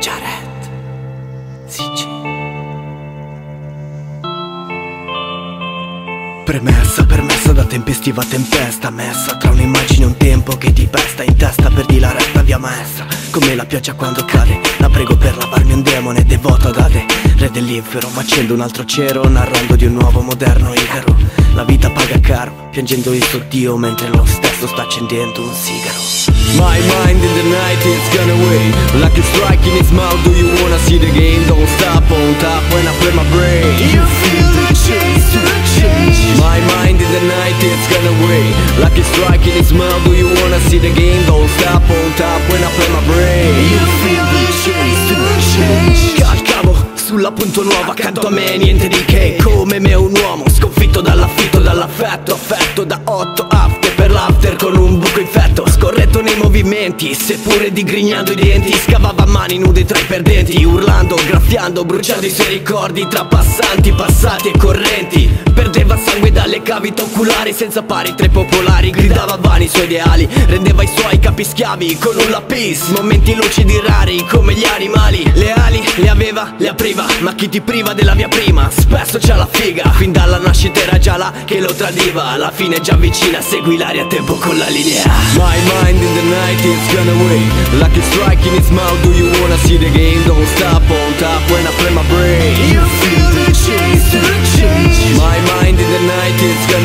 Jared. CG Premessa, permessa da tempestiva tempesta Messa tra un'immagine e un tempo che ti pesta in testa Perdi la retta via maestra Come la pioggia quando cade. La prego per lavarmi un demone devoto ad Ade Re dell'infero, ma accendo un altro cero Narrando di un nuovo moderno Icaro La vita paga caro, piangendo il suo Dio Mentre lo stesso sta accendendo un sigaro. My mind in the away Like a strike in his mouth Do you wanna see the game? Don't stop on top when I play my brain. You feel the chase to change My mind in the night is gone away Like a strike in his mouth Do you wanna see the game? Don't stop on top when I play my brain. You feel the chase to change Calcavo sulla punto nuova accanto a me niente di che. Come me un uomo sconfitto dall'affitto Dall'affetto affetto da otto after movimenti Seppure digrignando i denti Scavava mani nude tra i perdenti Urlando, graffiando, bruciando i suoi ricordi Tra passanti, passati e correnti Perdeva sangue dalle cavità oculari Senza pari tra i popolari. Gridava vani i suoi ideali Rendeva i suoi capi schiavi con un lapis. Momenti lucidi rari come gli animali. Le ali le aveva, le apriva Ma chi ti priva della mia prima? Spesso c'ha la figa. Fin dalla nascita era già là che lo tradiva. Alla fine è già vicina Segui l'aria a tempo con la linea. My mind in the night is gone away Like a strike in his mouth Do you wanna see the game? Don't stop on top when I play my brain. You feel the chase to change My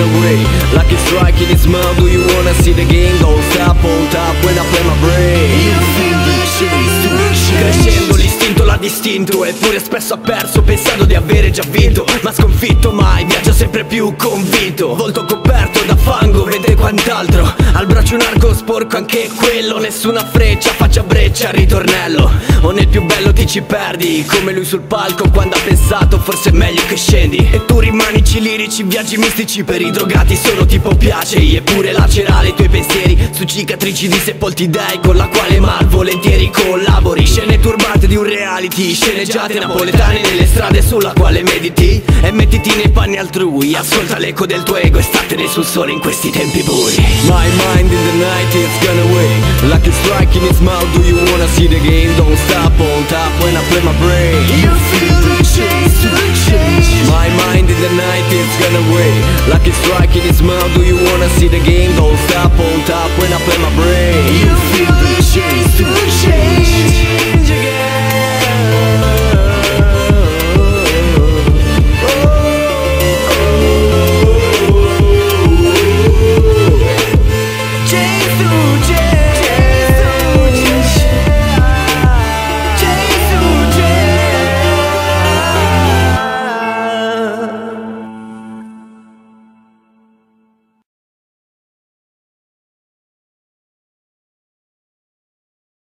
away a strike in his mouth Do you wanna see the game? Don't stop on top when I play my brain. You feel the chase to change Crescendo l'istinto l'ha distinto Eppure spesso ha perso pensando di avere già vinto. Ma sconfitto mai, viaggia sempre più convinto. Volto coperto da fango, vede quant'altro. Al braccio un arco sporco anche quello Nessuna freccia, faccia breccia, ritornello. O nel più bello ti ci perdi Come lui sul palco quando ha pensato forse è meglio che scendi. E tu rimani lirici, viaggi mistici per i drogati Solo tipo piace, eppure lacerare i tuoi pensieri Su cicatrici di sepolti dei con la quale malvolentieri collabori. Scene turbate di un reality, sceneggiate napoletane nelle strade sulla quale mediti. E mettiti nei panni altrui, ascolta l'eco del tuo ego e statene sul sole in questi tempi bui. My mind in the night is gone away Like strike in his mouth, do you wanna see the game? Don't stop on top when I play my brain. You feel the change, the change. My mind in the night is gonna wait. Lucky strike in his mouth, do you wanna see the game? Don't stop on top when I play my brain? You feel the change, the change. J through J